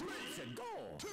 Raise and go! Two,